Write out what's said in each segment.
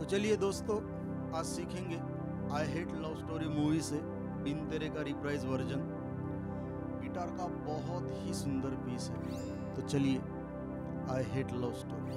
तो चलिए दोस्तों, आज सीखेंगे I hate love story movie से बिन तेरे का रिप्राइज वर्जन गिटार का बहुत ही सुंदर पीस है। तो चलिए आई हेट लव स्टोरी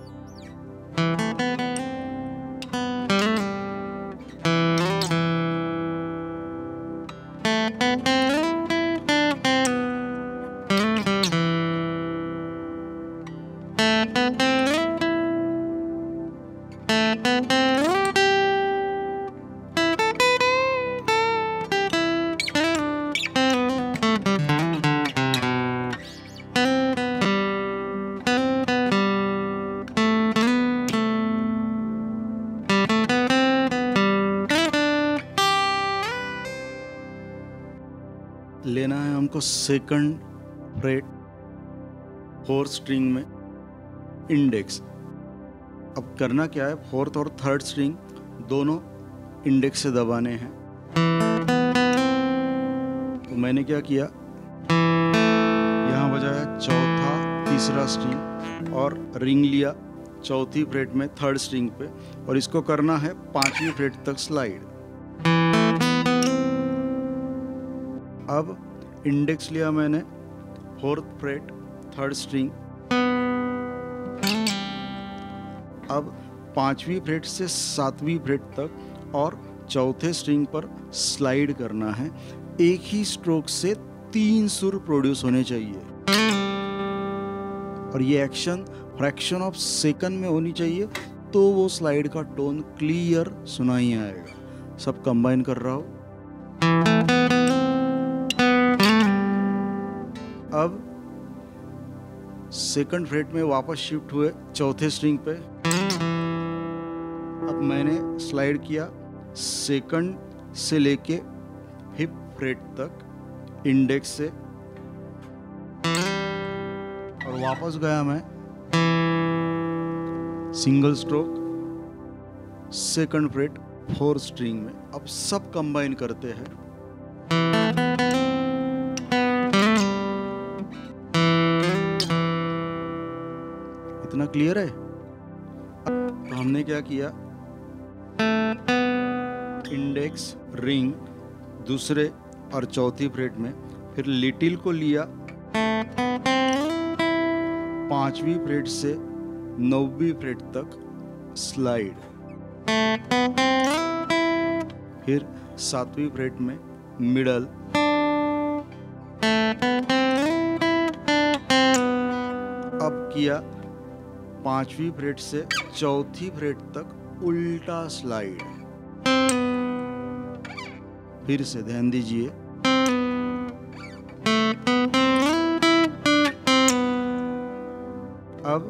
हमको सेकंड फ्रेट फोर्थ स्ट्रिंग में इंडेक्स अब करना क्या है? फोर्थ और थर्ड स्ट्रिंग दोनों इंडेक्स से दबाने हैं। तो मैंने क्या किया? यहाँ बजाया चौथा, तीसरा स्ट्रिंग और रिंग लिया चौथी फ्रेट में थर्ड स्ट्रिंग पे। और इसको करना है पांचवी फ्रेट तक स्लाइड अब इंडेक्स लिया मैंने, फोर्थ फ्रेट, थर्ड स्ट्रिंग। अब पांचवी फ्रेट से सातवीं फ्रेट तक और चौथे स्ट्रिंग पर स्लाइड करना है। एक ही स्ट्रोक से तीन सुर प्रोड्यूस होने चाहिए। और ये एक्शन फ्रैक्शन ऑफ़ सेकंड में होनी चाहिए तो वो स्लाइड का टोन क्लियर सुनाई आएगा। सब कंबाइन कर रहा हूँ। सेकंड फ्रेट में वापस शिफ्ट हुए चौथे स्ट्रिंग पे। अब मैंने स्लाइड किया सेकंड से लेके फिफ्थ फ्रेट तक इंडेक्स से। और वापस गया मैं single stroke second fret four string में। अब सब कंबाइन करते हैं। इतना क्लियर है? तो हमने क्या किया? इंडेक्स रिंग दूसरे और चौथी फ्रेट में फिर लिटिल को लिया। पांचवी फ्रेट से नौवीं फ्रेट तक स्लाइड फिर सातवीं फ्रेट में मिडल अब किया पांचवी फ्रेट से चौथी फ्रेट तक उल्टा स्लाइड फिर से ध्यान दीजिए। अब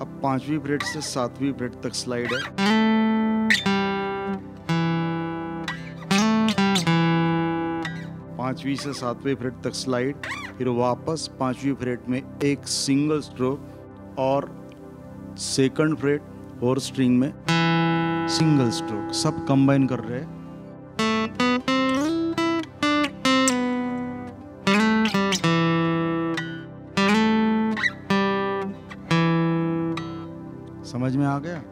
अब पांचवी फ्रेट से सातवीं फ्रेट तक स्लाइड है। पांचवी से सातवें फ्रेट तक स्लाइड फिर वापस पांचवी फ्रेट में एक सिंगल स्ट्रोक और सेकंड फ्रेट फोर्थ स्ट्रिंग में सिंगल स्ट्रोक सब कंबाइन कर रहे हैं। समझ में आ गया?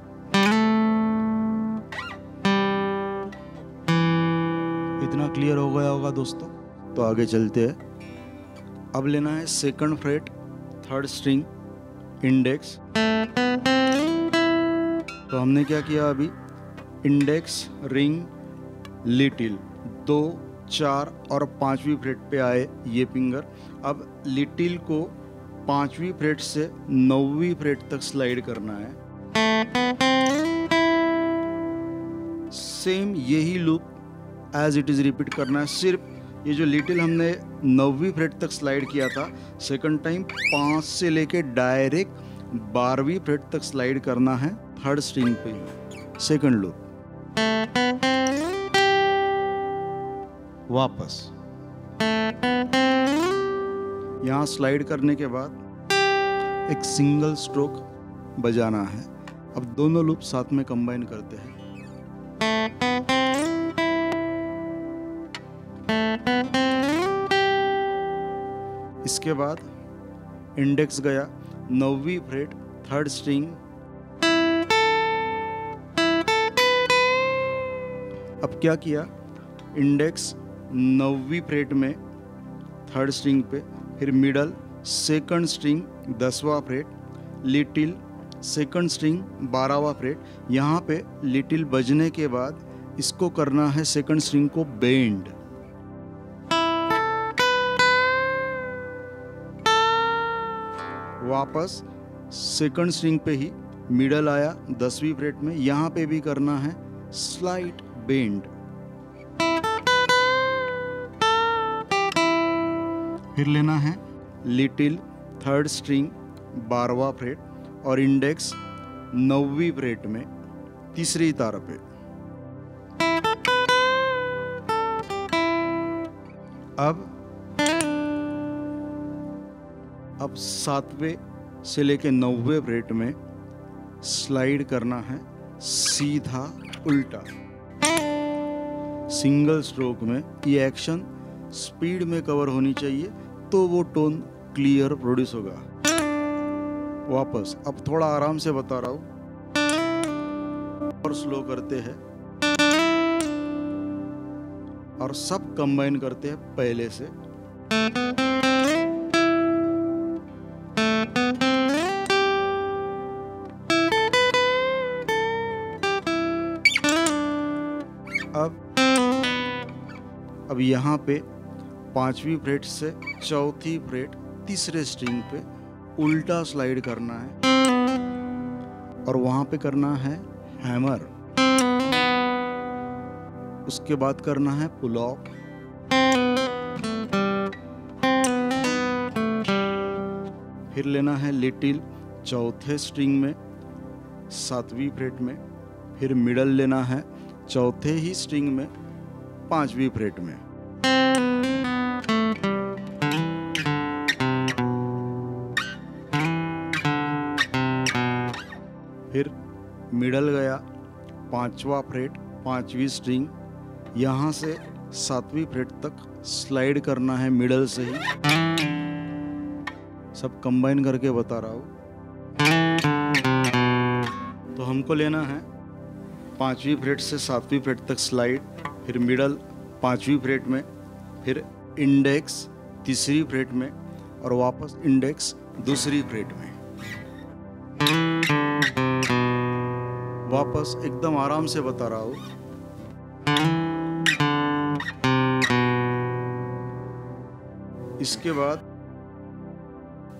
इतना क्लियर हो गया होगा दोस्तों? तो आगे चलते हैं। अब लेना है second fret third string index तो हमने क्या किया अभी? इंडेक्स रिंग लिटिल दो, चार और पांचवी फ्रेट पे आए ये फिंगर अब लिटिल को पांचवी फ्रेट से नौवीं फ्रेट तक स्लाइड करना है। सेम यही loop as it is repeat करना है। सिर्फ़ ये जो लिटिल हमने नौवीं फ्रेट तक स्लाइड किया था सेकंड टाइम पाँच से लेके डायरेक्ट बारहवीं फ्रेट तक स्लाइड करना है थर्ड स्ट्रिंग पे। सेकंड लूप वापस। यहाँ स्लाइड करने के बाद एक सिंगल स्ट्रोक बजाना है। अब दोनों लूप साथ में कंबाइन करते हैं। इसके बाद इंडेक्स गया, नौवीं फ्रेट थर्ड स्ट्रिंग अब क्या किया? इंडेक्स नौवीं फ्रेट में थर्ड स्ट्रिंग पे, फिर मिडल सेकंड स्ट्रिंग दसवा फ्रेट लिटिल सेकंड स्ट्रिंग बारहवा फ्रेट यहाँ पे लिटिल बजने के बाद इसको करना है सेकंड स्ट्रिंग को बेंड वापस सेकंड स्ट्रिंग पे ही मिडल आया, दसवीं फ्रेट में, यहाँ पे भी करना है स्लाइट बेंड फिर लेना है लिटिल थर्ड स्ट्रिंग बारवा फ्रेट और इंडेक्स नौवीं फ्रेट में, तीसरी तार पे. अब अब सातवें से लेके नौवे फ्रेट में स्लाइड करना है सीधा उल्टा। सिंगल स्ट्रोक में ये एक्शन स्पीड में कवर होनी चाहिए तो वो टोन क्लियर प्रोड्यूस होगा। वापस, अब थोड़ा आराम से बता रहा हूँ। और स्लो करते हैं। और सब कंबाइन करते हैं पहले से। अब यहाँ पे पांचवी फ्रेट से चौथी फ्रेट तीसरे स्ट्रिंग पे उल्टा स्लाइड करना है। और वहाँ पे करना है हैमर। उसके बाद करना है पुल ऑफ़ फिर लेना है लिटिल चौथे स्ट्रिंग में, सातवीं फ्रेट में। फिर मिडल लेना है चौथे ही स्ट्रिंग में। पांचवी फ्रेट में। फिर मिडल गया, पांचवा फ्रेट, पांचवी स्ट्रिंग। यहाँ से सातवीं फ्रेट तक स्लाइड करना है मिडल से ही। सब कंबाइन करके बता रहा हूँ। तो हमको लेना है पांचवी फ्रेट से सातवीं फ्रेट तक स्लाइड। फिर मिडल पांचवी फ्रेट में, फिर इंडेक्स तीसरी फ्रेट में और वापस इंडेक्स दूसरी फ्रेट में। वापस एकदम आराम से बता रहा हूँ। इसके बाद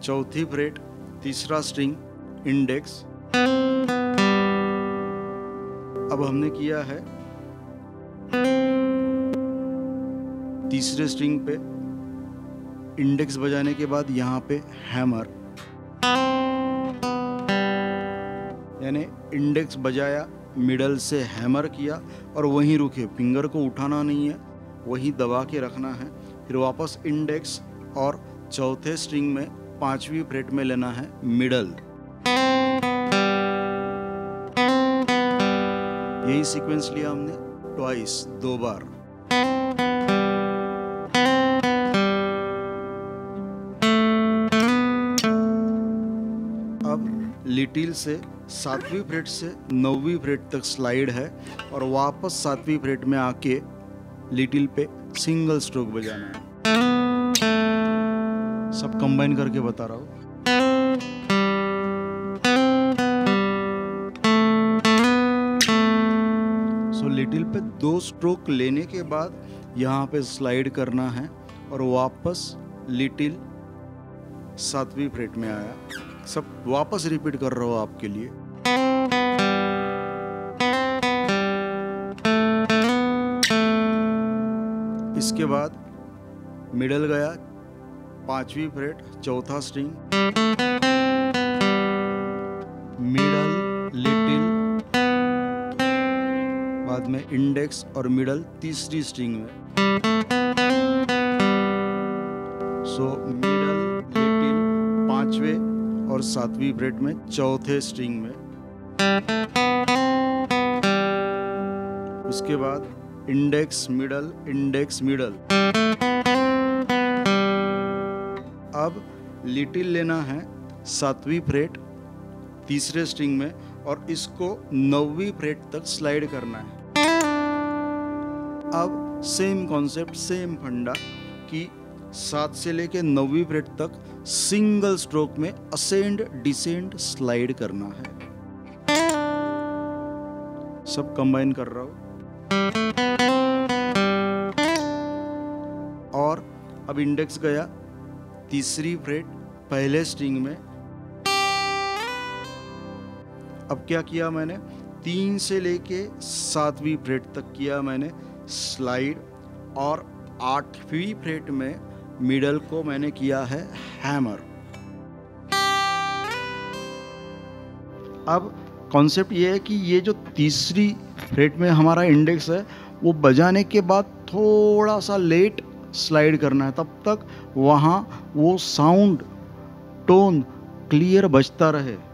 चौथी फ्रेट, तीसरा स्ट्रिंग, इंडेक्स। अब हमने किया है तीसरे स्ट्रिंग पे इंडेक्स बजाने के बाद यहाँ पे हैमर यानी इंडेक्स बजाया मिडल से हैमर किया और वहीं रुके। फिंगर को उठाना नहीं है, वहीं दबा के रखना है। फिर वापस इंडेक्स और चौथे स्ट्रिंग में पांचवी फ्रेट में लेना है मिडल यही सीक्वेंस लिया हमने ट्वाइस दो बार। लिटिल से सातवीं फ्रेट से नौवीं फ्रेट तक स्लाइड है और वापस सातवीं फ्रेट में आके लिटिल पे सिंगल स्ट्रोक बजाना है। सब कंबाइन करके बता रहा हूँ। सो लिटिल पे दो स्ट्रोक लेने के बाद यहाँ पे स्लाइड करना है और वापस लिटिल सातवीं फ्रेट में आया। सब वापस रिपीट कर रहा हूँ आपके लिए। इसके बाद मिडल गया, पांचवी फ्रेट चौथा स्ट्रिंग मिडल लिटिल बाद में इंडेक्स और मिडल तीसरी स्ट्रिंग में। सो मिडल लिटिल पांचवे। और सातवीं फ्रेट में, चौथे स्ट्रिंग में। उसके बाद, इंडेक्स, मिडल इंडेक्स, मिडल। अब, लिटिल लेना है सातवीं फ्रेट तीसरे स्ट्रिंग में, और इसको नौवीं फ्रेट तक स्लाइड करना है। अब, सेम कॉन्सेप्ट, सेम फंडा कि सात से लेके नौवीं फ्रेट तक सिंगल स्ट्रोक में असेंड डिसेंड स्लाइड करना है। सब कंबाइन कर रहा हूँ। और अब इंडेक्स गया तीसरी फ्रेट पहले स्ट्रिंग में। अब क्या किया मैंने? तीन से लेके सातवीं फ्रेट तक किया मैंने स्लाइड और आठवीं फ्रेट में मिडल को मैंने किया है हैमर। अब कॉन्सेप्ट ये है कि ये जो तीसरी फ्रेट में हमारा इंडेक्स है, वो बजाने के बाद थोड़ा सा लेट स्लाइड करना है। तब तक वहाँ वो साउंड टोन क्लियर बजता रहे।